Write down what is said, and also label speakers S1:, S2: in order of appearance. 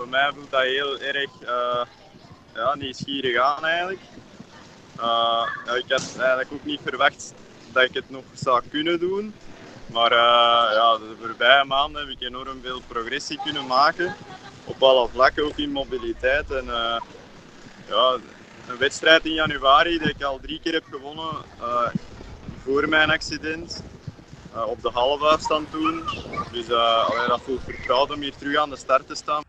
S1: Voor mij voelt dat heel erg uh, ja, nieuwsgierig aan eigenlijk. Uh, ik had eigenlijk ook niet verwacht dat ik het nog zou kunnen doen. Maar uh, ja, de voorbije maanden heb ik enorm veel progressie kunnen maken. Op alle vlakken, ook in mobiliteit. En, ja, een wedstrijd in januari die ik al drie keer heb gewonnen voor mijn accident. op de halve afstand toen. Dus dat voelt vertrouwd om hier terug aan de start te staan.